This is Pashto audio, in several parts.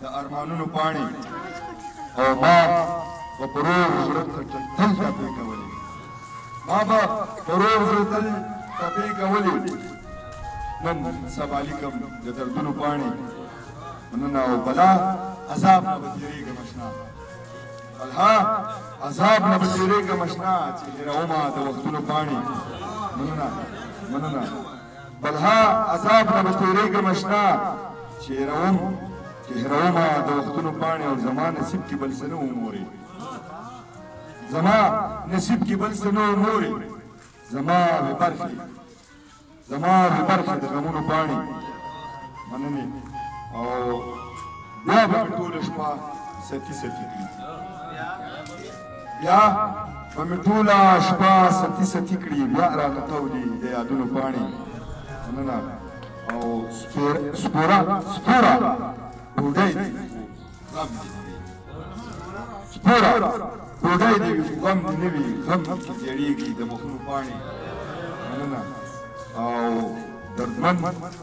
د ارمانونو پاڼې او ما په پرور زړه تل ټپې کولې ما به پرور زړه تل ټپې کولې نن سبا لیکم د دردونو پاڼې نن او بلا عذاب نه به تېرېږم اشنا بلها عذاب نه به تېرېږم اشنا چې هېرومه د وختونو پاڼې مننه مننه بلها عذاب نه به تېرېږم اشنا چې هېروم چې هېرومه د وختونو پاڼې او زما نصیب کې بل څه نه و مورې زما نصیب کې بل څه نه و مورې زما بې برخې زما بې برخې د غمونو پاڼې مننې او بیا به مې ټوله شپه ستی ستی کړي بیا به مې ټوله شپه ستي ستي کړي بیا راته تاو دي د یادونو پاڼې مننه او سپوره سپوره سپوره ډوډۍ دې غم دې نه وي سپوره ډوډۍ دې وي غم دې نه وي غم کې زیړېږي د مخونو پاڼې مننه او دردمن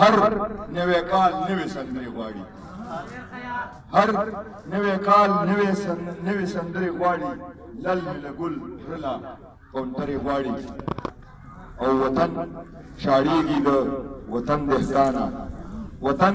هر نوی کال نوې سندرې غواړي هر نوی کال نوې نوې سندرې غواړي لل مل ګل رلا کونترې غواړي او وطن شاړېږي د وطن دهقانه وطن